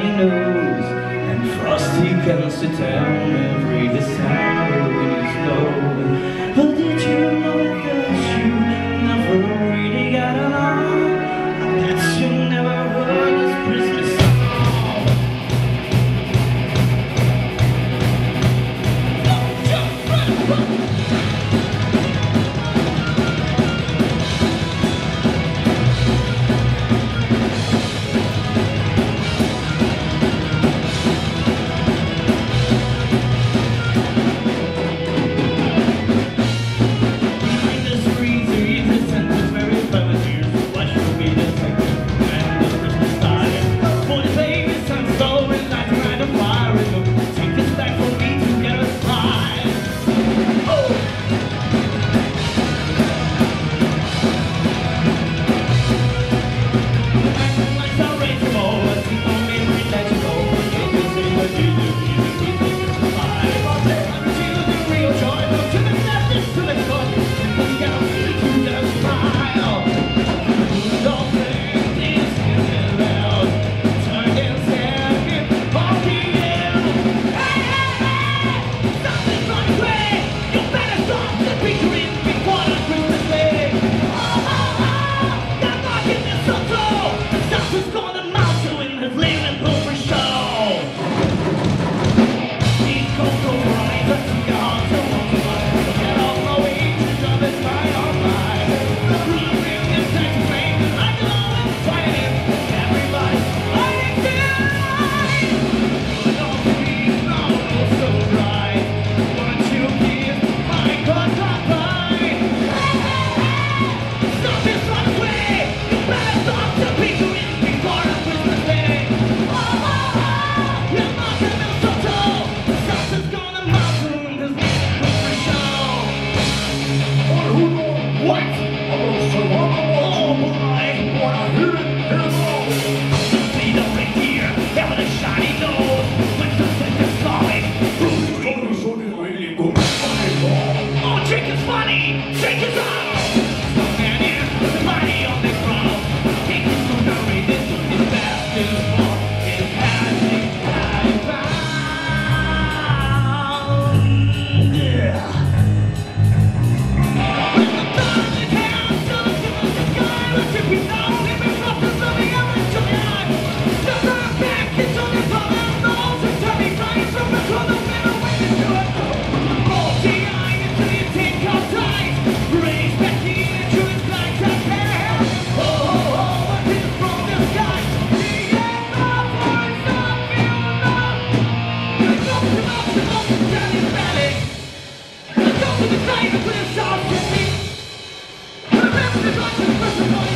And Frosty comes to town every December Save it with a song me. Remember the conscience,